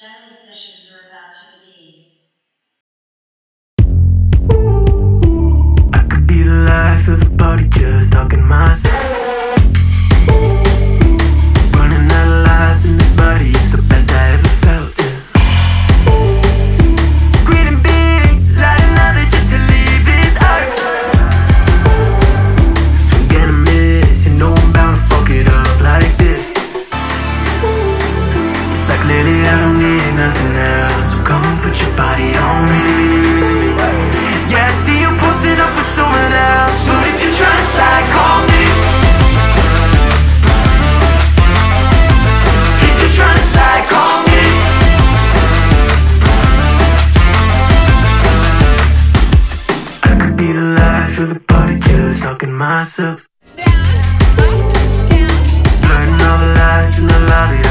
Sessions are about to begin. I could be the life of the party just talking myself myself. Burning all the lights in the lobby.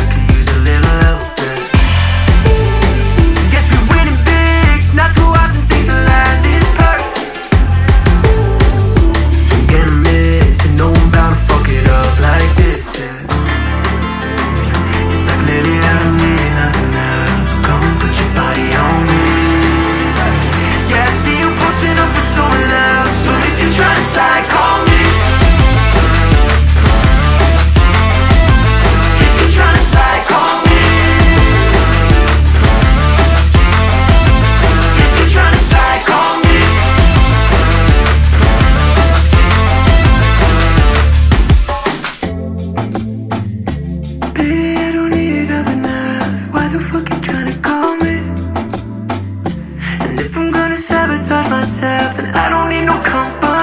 inside myself, then I don't need no company